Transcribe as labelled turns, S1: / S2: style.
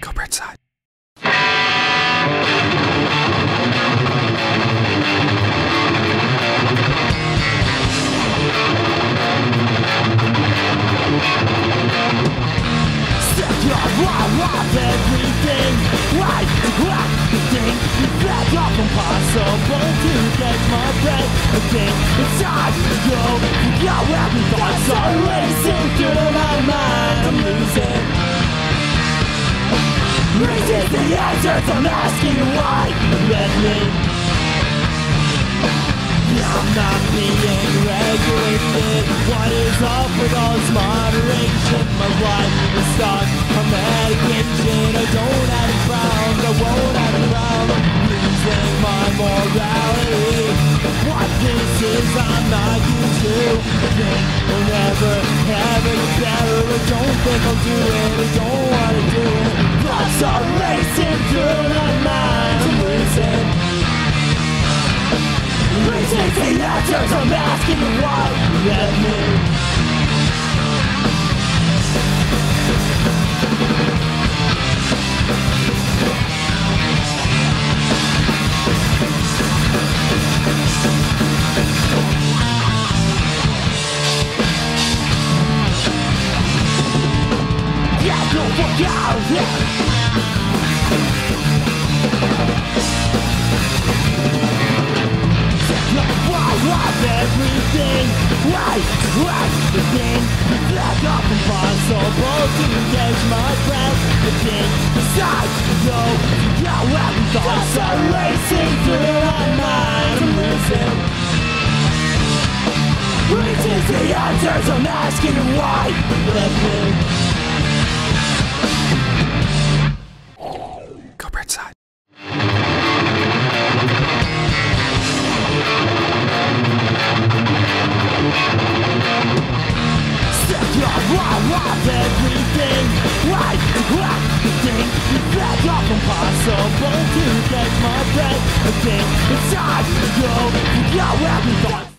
S1: Go Bridgeside.
S2: everything. Right, everything Back up impossible to catch my breath. Again, it's time to go. Where we thoughts are racing Reasons the answers I'm asking why Let me I'm not being regulated What is up with all this moderation? My life is stuck on medication I don't have a crown, I won't have a crown I'm losing my morality What this is I'm not used to Think we'll never, ever get better I don't think I'll do it, I don't wanna do it Thoughts are racing through my mind I'm losing Reasons the answers I'm asking why. Let me Yeah, go fuck out, yeah everything Right, right, again Back up impossible to catch my breath Again, decide to go Now every thoughts are racing through my mind I'm losing the answers I'm asking impossible to catch my breath. Again, it's time to go where we thought